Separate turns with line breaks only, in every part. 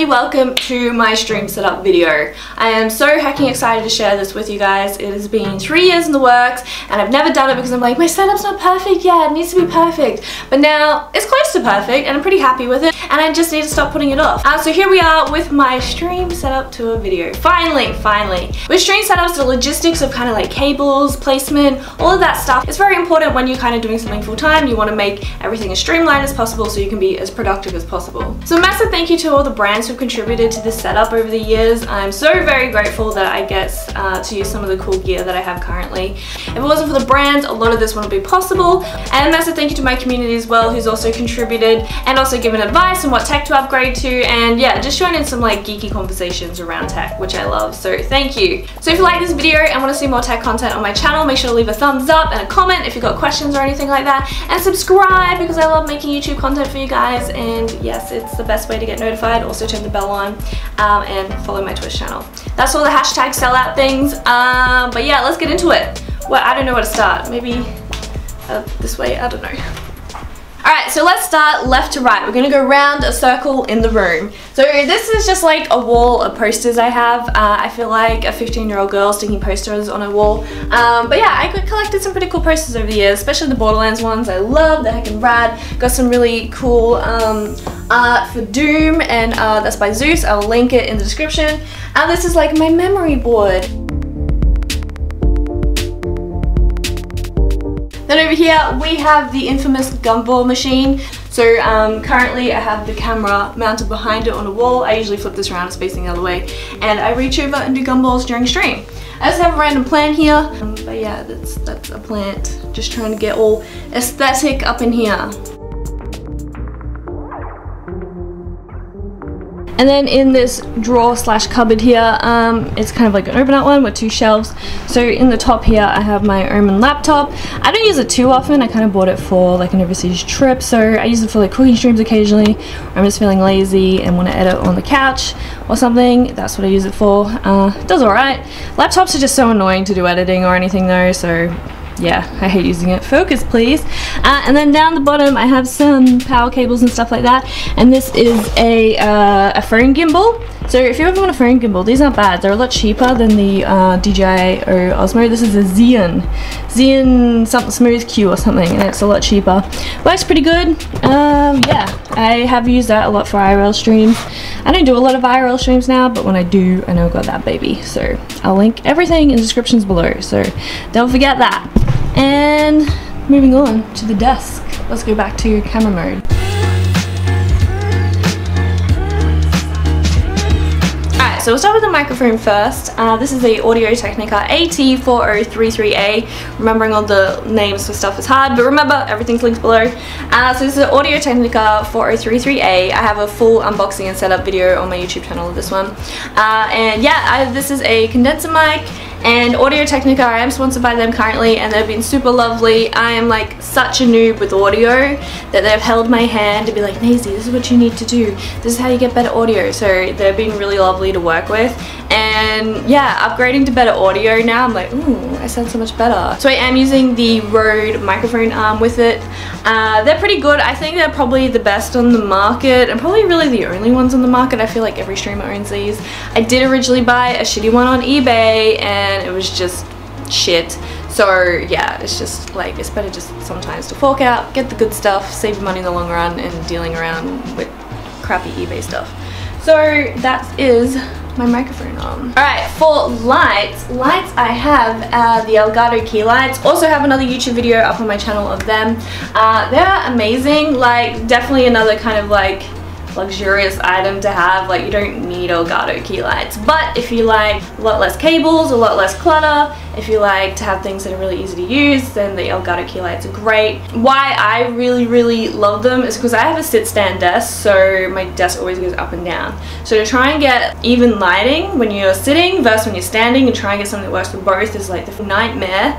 finally welcome to my stream setup video. I am so hecking excited to share this with you guys. It has been three years in the works and I've never done it because I'm like, my setup's not perfect yet, it needs to be perfect. But now it's close to perfect and I'm pretty happy with it and I just need to stop putting it off. Uh, so here we are with my stream setup to a video. Finally, finally. With stream setups, the logistics of kind of like cables, placement, all of that stuff, it's very important when you're kind of doing something full time. You want to make everything as streamlined as possible so you can be as productive as possible. So massive thank you to all the brands who've contributed to this setup over the years. I'm so very grateful that I get uh, to use some of the cool gear that I have currently. If it wasn't for the brands, a lot of this wouldn't be possible. And that's a massive thank you to my community as well, who's also contributed and also given advice on what tech to upgrade to. And yeah, just join in some like geeky conversations around tech, which I love. So thank you. So if you like this video and want to see more tech content on my channel, make sure to leave a thumbs up and a comment if you've got questions or anything like that. And subscribe because I love making YouTube content for you guys. And yes, it's the best way to get notified. Also turn the bell on um, and follow my Twitch channel. That's all the hashtag sellout things. Um, but yeah, let's get into it. Well, I don't know where to start. Maybe uh, this way, I don't know. Alright, so let's start left to right. We're going to go round a circle in the room. So this is just like a wall of posters I have. Uh, I feel like a 15 year old girl sticking posters on a wall. Um, but yeah, I collected some pretty cool posters over the years, especially the Borderlands ones. I love, they're heckin' rad. Got some really cool um, art for Doom and uh, that's by Zeus. I'll link it in the description. And this is like my memory board. Then over here we have the infamous gumball machine. So um, currently I have the camera mounted behind it on a wall. I usually flip this around, it's facing the other way. And I reach over and do gumballs during stream. I just have a random plant here. Um, but yeah, that's, that's a plant. Just trying to get all aesthetic up in here. And then in this drawer slash cupboard here, um, it's kind of like an open out one with two shelves. So in the top here, I have my Omen laptop. I don't use it too often. I kind of bought it for like an overseas trip. So I use it for like cooking streams occasionally. I'm just feeling lazy and want to edit on the couch or something. That's what I use it for. Uh, does alright. Laptops are just so annoying to do editing or anything though. So yeah, I hate using it. Focus, please. Uh, and then down the bottom, I have some power cables and stuff like that. And this is a, uh, a phone gimbal. So if you ever want a phone gimbal, these aren't bad. They're a lot cheaper than the uh, DJI or Osmo. This is a Zhiyun. Zhiyun something smooth Q or something, and it's a lot cheaper. Works pretty good. Um, yeah, I have used that a lot for IRL streams. I don't do a lot of IRL streams now, but when I do, I know I've got that baby. So I'll link everything in the descriptions below. So don't forget that. And moving on to the desk. Let's go back to camera mode. So we'll start with the microphone first. Uh, this is the Audio Technica AT4033A. Remembering all the names for stuff is hard, but remember, everything's linked below. Uh, so this is the Audio Technica 4033A. I have a full unboxing and setup video on my YouTube channel of this one. Uh, and yeah, I, this is a condenser mic and Audio Technica, I am sponsored by them currently and they've been super lovely. I am like such a noob with audio that they've held my hand to be like, Naysy, this is what you need to do. This is how you get better audio. So they've been really lovely to work with. And yeah, upgrading to better audio now, I'm like, ooh, I sound so much better. So I am using the Rode microphone arm with it. Uh, they're pretty good. I think they're probably the best on the market and probably really the only ones on the market. I feel like every streamer owns these. I did originally buy a shitty one on eBay and and it was just shit. So yeah, it's just like, it's better just sometimes to fork out, get the good stuff, save money in the long run and dealing around with crappy eBay stuff. So that is my microphone arm. Alright, for lights, lights I have uh, the Elgato key lights. Also have another YouTube video up on my channel of them. Uh, they're amazing, like definitely another kind of like luxurious item to have like you don't need Elgato key lights. But if you like a lot less cables a lot less clutter if you like to have things that are really easy to use then the Elgato key lights are great. Why I really really love them is because I have a sit stand desk so my desk always goes up and down. So to try and get even lighting when you're sitting versus when you're standing and try and get something that works for both is like the nightmare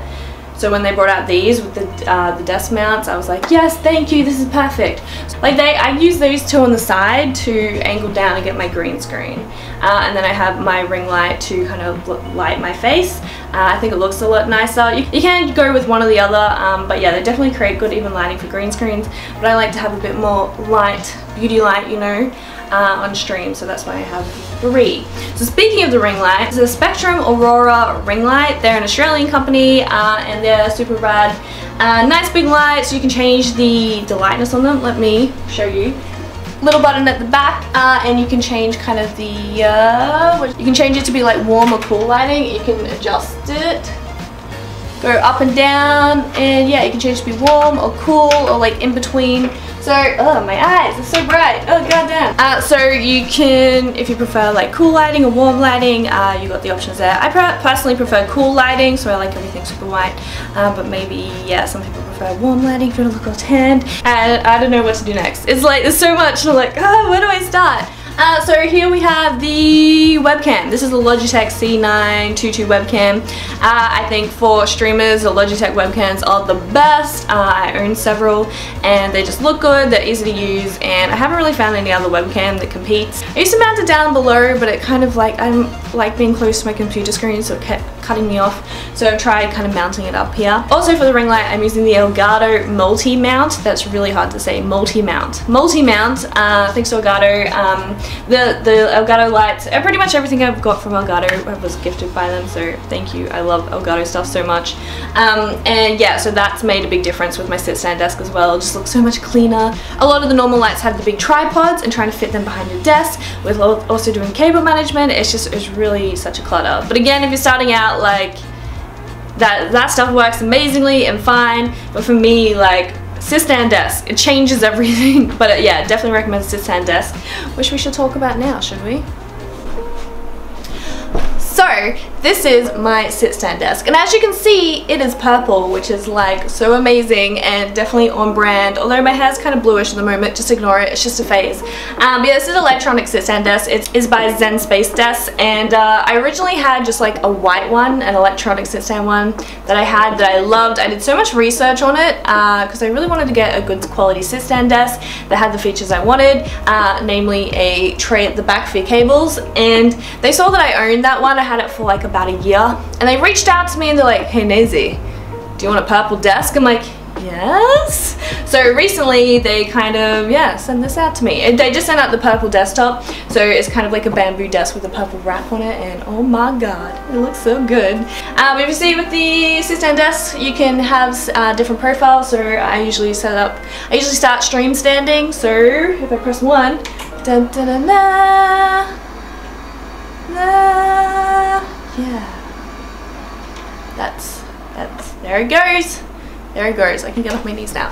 So when they brought out these with the, uh, the desk mounts, I was like, yes, thank you, this is perfect. Like they, I use these two on the side to angle down and get my green screen. Uh, and then I have my ring light to kind of light my face. Uh, I think it looks a lot nicer. You, you, can go with one or the other, um, but yeah, they definitely create good even lighting for green screens. But I like to have a bit more light, beauty light, you know, uh, on stream, so that's why I have three. So speaking of the ring light, it's a Spectrum Aurora ring light. They're an Australian company uh, and they're super rad. Uh, nice big lights, you can change the, the lightness on them. Let me show you little button at the back uh, and you can change kind of the uh, you can change it to be like warm or cool lighting you can adjust it go up and down and yeah you can change to be warm or cool or like in between so, oh, my eyes are so bright. Oh, goddamn. Uh, so you can, if you prefer like cool lighting or warm lighting, uh, you got the options there. I personally prefer cool lighting, so I like everything super white. Uh, but maybe, yeah, some people prefer warm lighting if you want to look all tanned. And I don't know what to do next. It's like, there's so much, and I'm like, oh, where do I start? Uh, so here we have the webcam. This is the Logitech C922 webcam. Uh, I think for streamers, the Logitech webcams are the best. Uh, I own several and they just look good, they're easy to use, and I haven't really found any other webcam that competes. I used to mount it down below, but it kind of like, I'm like being close to my computer screen, so it kept cutting me off. So I've tried kind of mounting it up here. Also for the ring light, I'm using the Elgato multi-mount. That's really hard to say, multi-mount. Multi-mount, uh, thanks to Elgato. Um, the, the Elgato lights, uh, pretty much everything I've got from Elgato was gifted by them, so thank you. I love Elgato stuff so much. Um, and yeah, so that's made a big difference with my sit stand desk as well. It just looks so much cleaner. A lot of the normal lights have the big tripods and trying to fit them behind your desk with also doing cable management. It's just, it's really such a clutter. But again, if you're starting out, like, that, that stuff works amazingly and fine, but for me, like, sit-stand desk. It changes everything. But uh, yeah, definitely recommend sit-stand desk, which we should talk about now, should we? So this is my sit stand desk and as you can see it is purple which is like so amazing and definitely on brand. Although my hair's kind of bluish at the moment just ignore it it's just a phase. Um, yeah this is electronic sit stand desk. It is by Zen Space Desk and uh, I originally had just like a white one an electronic sit stand one that I had that I loved. I did so much research on it because uh, I really wanted to get a good quality sit stand desk that had the features I wanted uh, namely a tray at the back for your cables and they saw that I owned that one I had it for like about a year and they reached out to me and they're like hey Naysy do you want a purple desk? I'm like yes. So recently they kind of yeah sent this out to me. They just sent out the purple desktop. So it's kind of like a bamboo desk with a purple wrap on it and oh my god it looks so good. Um, if you see with the sit-stand desk you can have uh, different profiles. So I usually set up I usually start stream standing. So if I press one dun, dun, dun, yeah. That's, that's, there it goes. There it goes. I can get off my knees now.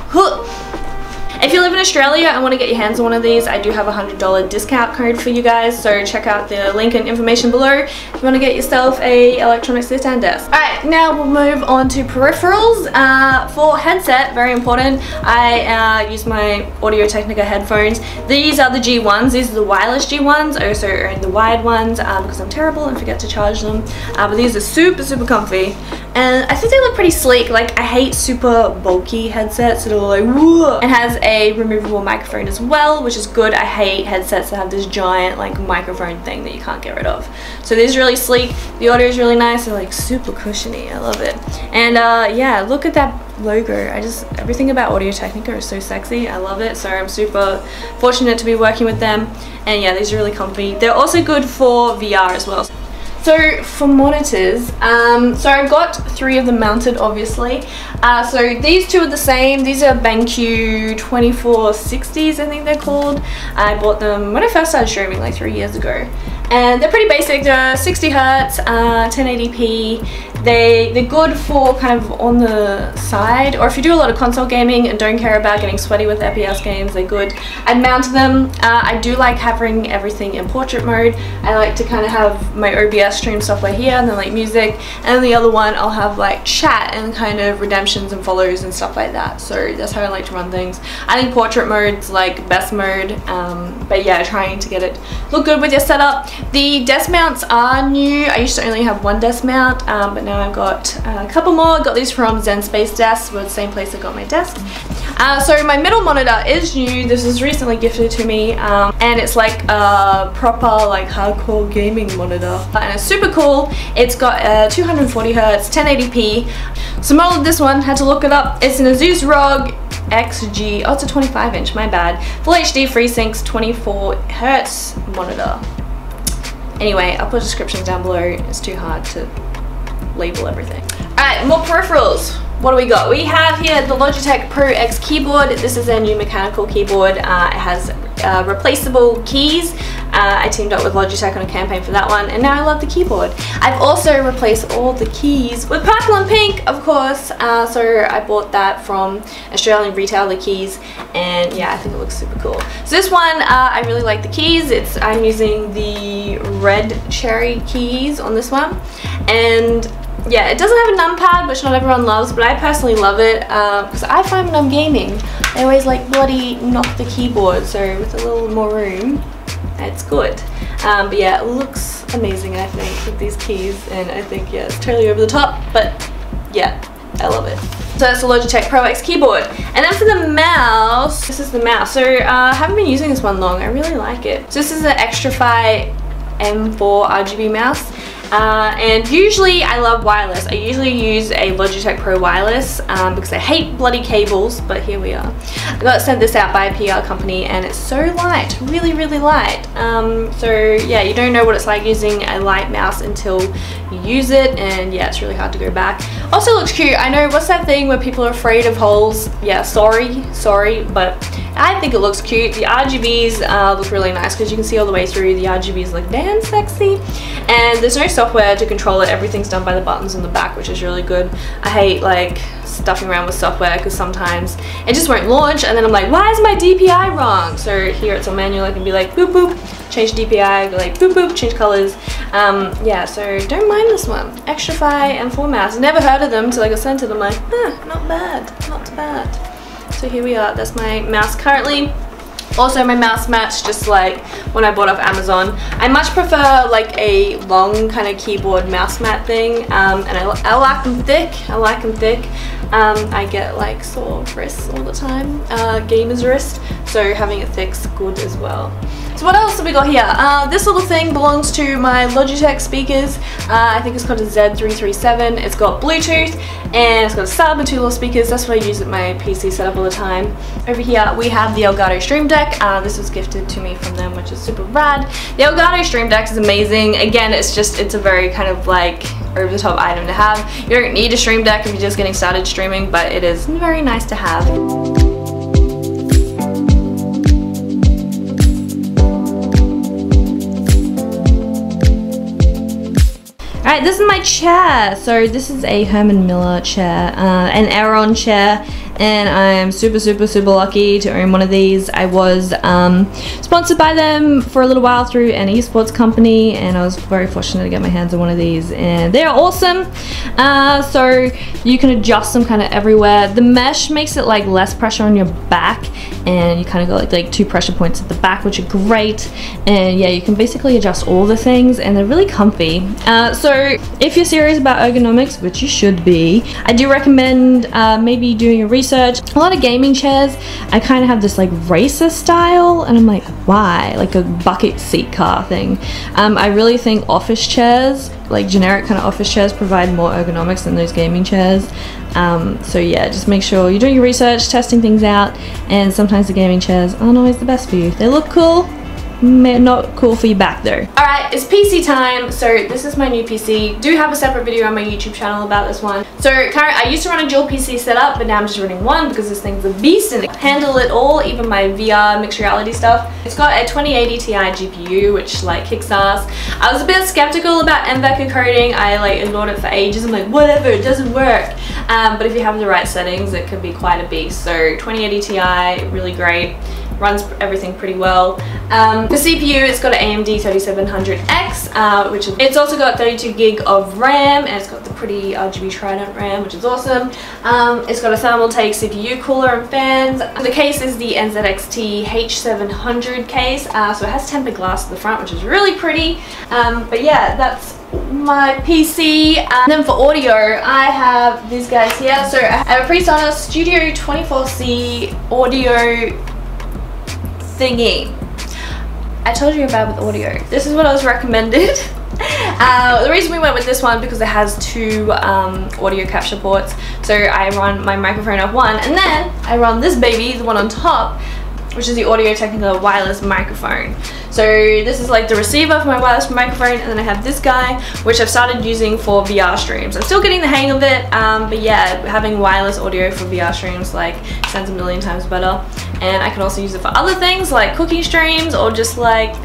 If you live in Australia and want to get your hands on one of these, I do have a $100 discount code for you guys, so check out the link and information below if you want to get yourself a electronic sit-stand desk. Alright, now we'll move on to peripherals. Uh, for headset, very important, I uh, use my Audio-Technica headphones. These are the G1s, these are the wireless G1s, I also own the wired ones uh, because I'm terrible and forget to charge them, uh, but these are super, super comfy. And I think they look pretty sleek, like I hate super bulky headsets that are like, whoa, and has a a removable microphone as well, which is good. I hate headsets that have this giant like microphone thing that you can't get rid of. So this is really sleek. The audio is really nice. They're like super cushiony. I love it. And uh, yeah, look at that logo. I just, everything about Audio Technica is so sexy. I love it. So I'm super fortunate to be working with them. And yeah, these are really comfy. They're also good for VR as well. So for monitors, um, so I've got three of them mounted obviously. Uh, so these two are the same. These are BenQ 2460s I think they're called. I bought them when I first started streaming like three years ago. And they're pretty basic, they're 60 hertz, uh, 1080p, they, they're good for kind of on the side, or if you do a lot of console gaming and don't care about getting sweaty with FPS games, they're good. I'd mount them. Uh, I do like having everything in portrait mode. I like to kind of have my OBS stream software here, and then like music, and the other one I'll have like chat and kind of redemptions and follows and stuff like that. So that's how I like to run things. I think portrait mode's like best mode, um, but yeah, trying to get it look good with your setup. The desk mounts are new. I used to only have one desk mount, um, but now I've got a couple more. I got these from Zen Space Desk, the same place I got my desk. Uh, so my middle monitor is new. This was recently gifted to me, um, and it's like a proper like hardcore gaming monitor, and it's super cool. It's got a 240 hertz, 1080p. So model this one, had to look it up. It's an Asus ROG XG, oh it's a 25 inch, my bad. Full HD FreeSyncs 24 hertz monitor. Anyway, I'll put descriptions down below. It's too hard to label everything. Alright, more peripherals. What do we got? We have here the Logitech Pro X keyboard. This is a new mechanical keyboard. Uh, it has uh, replaceable keys. Uh, I teamed up with Logitech on a campaign for that one and now I love the keyboard. I've also replaced all the keys with purple and pink of course uh, so I bought that from Australian Retailer Keys and yeah I think it looks super cool. So this one uh, I really like the keys. It's I'm using the red cherry keys on this one and yeah, it doesn't have a numpad, which not everyone loves, but I personally love it because um, I find when I'm gaming, I always like bloody knock the keyboard, so with a little more room, it's good. Um, but yeah, it looks amazing, I think, with these keys, and I think, yeah, it's totally over the top, but yeah, I love it. So that's the Logitech Pro X keyboard. And then for the mouse, this is the mouse. So uh, I haven't been using this one long, I really like it. So this is an Xtrfy M4 RGB mouse. Uh, and usually I love wireless. I usually use a Logitech Pro Wireless um, because I hate bloody cables, but here we are. I got sent this out by a PR company and it's so light, really, really light. Um, so yeah, you don't know what it's like using a light mouse until you use it and yeah, it's really hard to go back. Also looks cute. I know, what's that thing where people are afraid of holes? Yeah, sorry, sorry, but I think it looks cute. The RGBs uh, look really nice because you can see all the way through. The RGBs look damn sexy. And there's no software to control it. Everything's done by the buttons on the back, which is really good. I hate like stuffing around with software because sometimes it just won't launch and then I'm like, why is my DPI wrong? So here it's a manual. I can be like, boop, boop, change DPI, like, boop, boop, change colors. Um, yeah, so don't mind this one. Xtrfy M4 mouse. Never heard of them until I got sent it. I'm like, not bad, not bad. So here we are, that's my mouse currently. Also my mouse match just like when I bought off Amazon. I much prefer like a long kind of keyboard mouse mat thing um, and I, I like them thick, I like them thick. Um, I get like sore wrists all the time, uh, gamer's wrist, so having it thick's good as well. So what else have we got here? Uh, this little thing belongs to my Logitech speakers. Uh, I think it's called a Z337. It's got Bluetooth and it's got a sub and two little speakers. That's what I use at my PC setup all the time. Over here we have the Elgato Stream Deck. Uh, this was gifted to me from them, which is super rad. The Elgato Stream Deck is amazing. Again, it's just, it's a very kind of like over the top item to have. You don't need a Stream Deck if you're just getting started streaming, but it is very nice to have. Alright, this is my chair. So this is a Herman Miller chair, uh, an Aeron chair and I'm super super super lucky to own one of these. I was um, sponsored by them for a little while through an esports company and I was very fortunate to get my hands on one of these and they're awesome. Uh, so you can adjust them kind of everywhere. The mesh makes it like less pressure on your back and you kind of got like, like two pressure points at the back which are great and yeah you can basically adjust all the things and they're really comfy. Uh, so if you're serious about ergonomics, which you should be, I do recommend uh, maybe doing research research. A lot of gaming chairs, I kind of have this like racer style and I'm like, why? Like a bucket seat car thing. Um, I really think office chairs, like generic kind of office chairs provide more ergonomics than those gaming chairs. Um, so yeah, just make sure you're doing your research, testing things out, and sometimes the gaming chairs aren't always the best for you. They look cool, not cool for you back there. Alright, it's PC time. So this is my new PC. Do have a separate video on my YouTube channel about this one. So current, I used to run a dual PC setup, but now I'm just running one because this thing's a beast and it handle it all, even my VR mixed reality stuff. It's got a 2080 Ti GPU, which like kicks ass. I was a bit skeptical about NVENC encoding. I like ignored it for ages. I'm like, whatever, it doesn't work. Um, but if you have the right settings, it can be quite a beast. So 2080 Ti, really great runs everything pretty well. Um, the CPU, it's got an AMD 3700X, uh, which is, it's also got 32 gig of RAM, and it's got the pretty RGB Trident RAM, which is awesome. Um, it's got a Thermaltake CPU cooler and fans. The case is the NZXT H700 case, uh, so it has tempered glass at the front, which is really pretty. Um, but yeah, that's my PC and then for audio I have these guys here so I have a PreSonus Studio 24C audio thingy. I told you about with audio. This is what I was recommended. Uh, the reason we went with this one because it has two um, audio capture ports. So I run my microphone off one and then I run this baby the one on top which is the Audio Technica wireless microphone. So this is like the receiver for my wireless microphone and then I have this guy which I've started using for VR streams. I'm still getting the hang of it um, but yeah having wireless audio for VR streams like sounds a million times better and I can also use it for other things like cooking streams or just like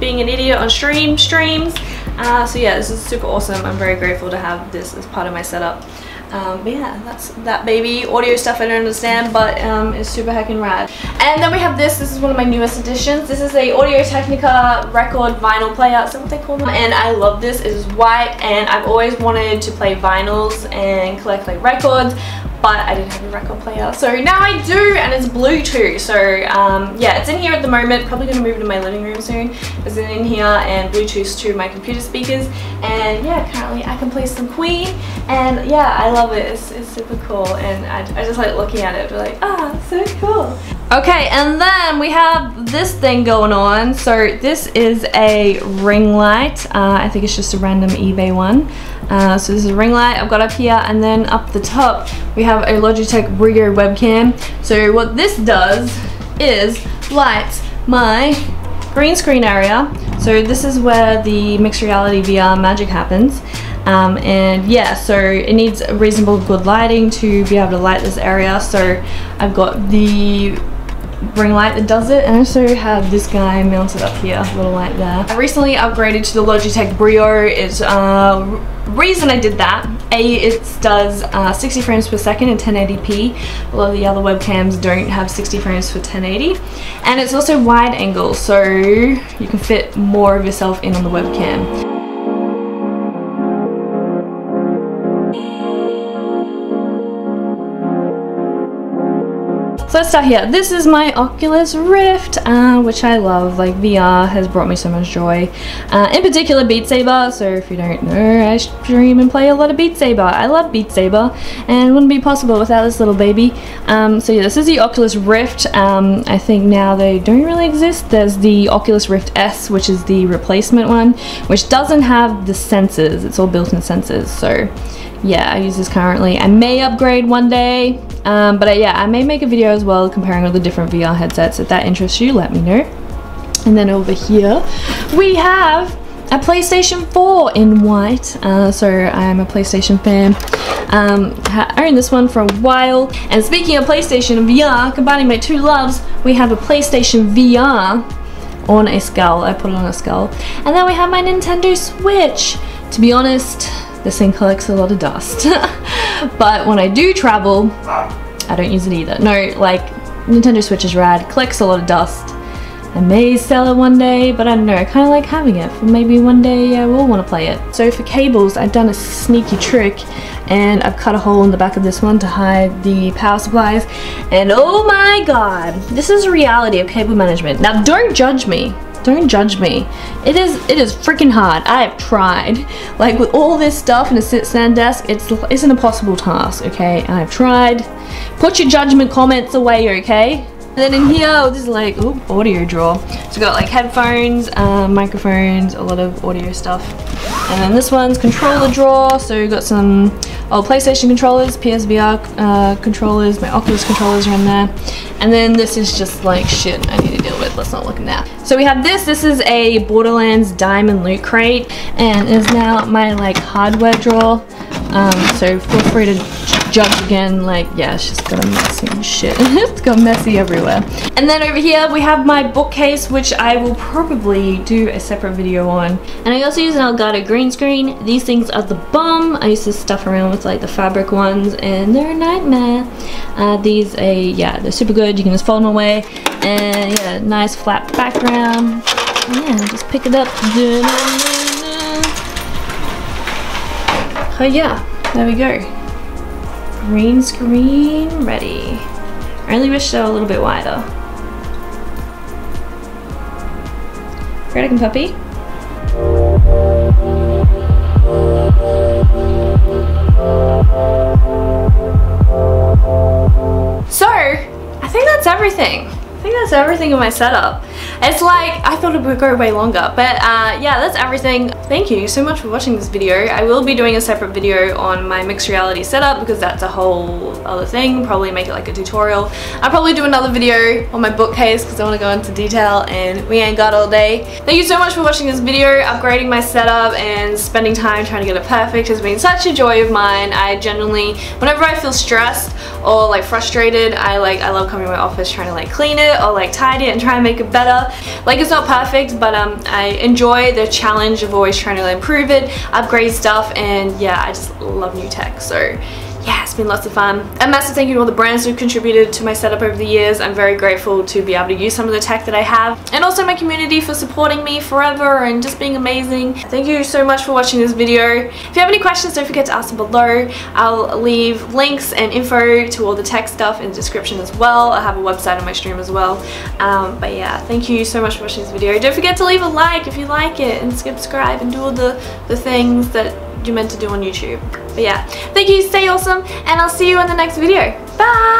being an idiot on stream streams. Uh, so yeah this is super awesome. I'm very grateful to have this as part of my setup. Um, but yeah, that's that baby. Audio stuff I don't understand, but um, it's super heckin' rad. And then we have this. This is one of my newest additions. This is a Audio Technica record vinyl player. What they call them? And I love this. It is white, and I've always wanted to play vinyls and collect like records but I didn't have a record player. So now I do and it's Bluetooth. So um, yeah, it's in here at the moment. Probably to move to my living room soon. It's in here and Bluetooth to my computer speakers. And yeah, currently I can play some Queen. And yeah, I love it. It's, it's super cool. And I, I just like looking at it. Like, ah, so cool. Okay, and then we have this thing going on. So this is a ring light. Uh, I think it's just a random eBay one. Uh, so this is a ring light I've got up here and then up the top we have a Logitech Brio webcam. So what this does is lights my green screen area. So this is where the mixed reality VR magic happens. Um, and yeah, so it needs a reasonable good lighting to be able to light this area. So I've got the ring light that does it and I also have this guy mounted up here, little light there. I recently upgraded to the Logitech Brio. It's uh, reason I did that, A, it does uh, 60 frames per second in 1080p. A lot of the other webcams don't have 60 frames for 1080. And it's also wide angle, so you can fit more of yourself in on the webcam. So let's start here. This is my Oculus Rift, uh, which I love. Like VR has brought me so much joy. Uh, in particular, Beat Saber. So if you don't know, I stream and play a lot of Beat Saber. I love Beat Saber, and it wouldn't be possible without this little baby. Um, so yeah, this is the Oculus Rift. Um, I think now they don't really exist. There's the Oculus Rift S, which is the replacement one, which doesn't have the sensors. It's all built-in sensors. So yeah, I use this currently. I may upgrade one day, um, but I, yeah, I may make a video as well comparing all the different VR headsets. If that interests you, let me know. And then over here, we have a PlayStation 4 in white. Uh, so I'm a PlayStation fan. Um, I owned this one for a while. And speaking of PlayStation VR, combining my two loves, we have a PlayStation VR on a skull. I put it on a skull. And then we have my Nintendo Switch. To be honest, this thing collects a lot of dust. but when I do travel, I don't use it either. No, like, Nintendo Switch is rad, collects a lot of dust. I may sell it one day, but I don't know, I kind of like having it. For maybe one day I will want to play it. So for cables, I've done a sneaky trick and I've cut a hole in the back of this one to hide the power supplies. And oh my god, this is reality of cable management. Now don't judge me. Don't judge me. It is it is freaking hard. I have tried. Like with all this stuff in a sit stand desk, it's it's an impossible task, okay? I've tried. Put your judgment comments away, okay? And then in here, this is like, oh, audio drawer. So we got like headphones, um, microphones, a lot of audio stuff. And then this one's controller drawer. So we've got some old PlayStation controllers, PSVR uh, controllers, my Oculus controllers are in there. And then this is just like shit I need to deal with. Let's not look in there. So we have this. This is a Borderlands Diamond Loot Crate. And is now my like hardware drawer. Um, so feel free to jugs again, like, yeah, just got a messy and shit. it's got messy everywhere. And then over here, we have my bookcase, which I will probably do a separate video on. And I also use an Elgato green screen. These things are the bomb. I used to stuff around with like the fabric ones, and they're a nightmare. Uh, these, a yeah, they're super good. You can just fold them away. And yeah, nice flat background. Yeah, just pick it up. Oh yeah, there we go. Green screen ready. I only wish they were a little bit wider. Redican puppy. So, I think that's everything. I think that's everything in my setup. It's like, I thought it would go way longer, but uh, yeah, that's everything. Thank you so much for watching this video. I will be doing a separate video on my mixed reality setup because that's a whole other thing. Probably make it like a tutorial. I'll probably do another video on my bookcase because I want to go into detail and we ain't got all day. Thank you so much for watching this video. Upgrading my setup and spending time trying to get it perfect has been such a joy of mine. I genuinely, whenever I feel stressed or like frustrated, I like I love coming to my office trying to like clean it or like tidy it and try and make it better. Like it's not perfect, but um, I enjoy the challenge of always trying to improve it, upgrade stuff, and yeah, I just love new tech. So yeah, it's been lots of fun. A massive thank you to all the brands who contributed to my setup over the years. I'm very grateful to be able to use some of the tech that I have. And also my community for supporting me forever and just being amazing. Thank you so much for watching this video. If you have any questions, don't forget to ask them below. I'll leave links and info to all the tech stuff in the description as well. I have a website on my stream as well. Um, but yeah, thank you so much for watching this video. Don't forget to leave a like if you like it and subscribe and do all the, the things that you're meant to do on YouTube. But yeah, thank you, stay awesome, and I'll see you in the next video. Bye!